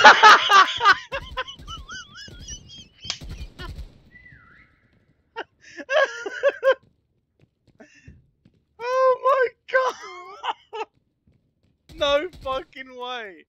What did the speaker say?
oh my god! No fucking way!